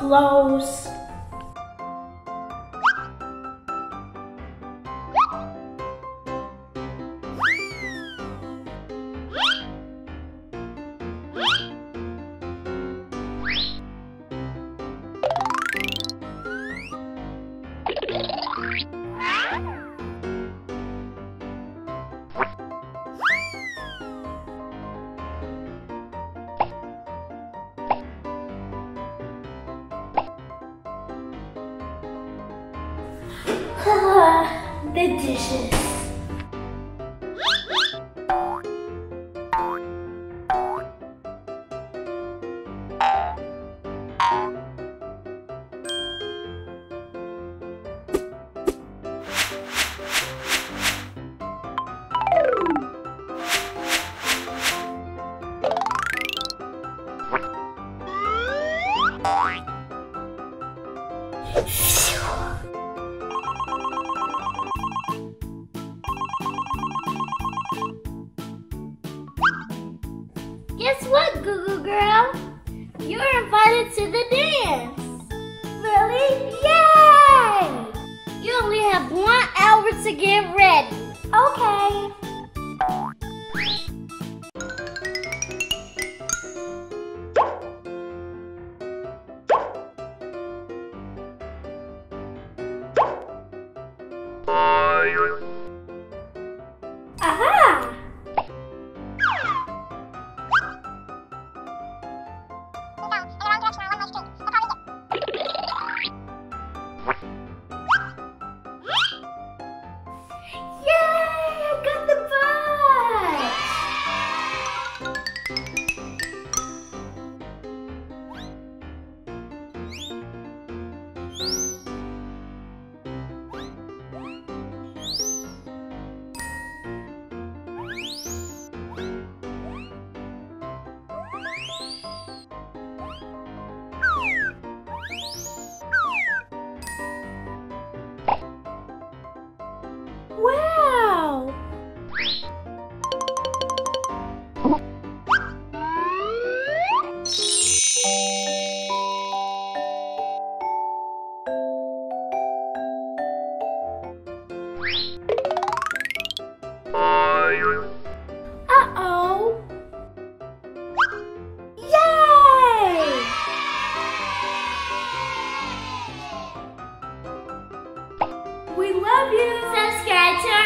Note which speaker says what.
Speaker 1: Clothes. the dishes. Guess what, Goo Goo Girl? You're invited to the dance. Really? Yay! You only have one hour to get ready. Okay. We love you. Subscribe to our